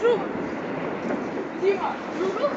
Зима, зима.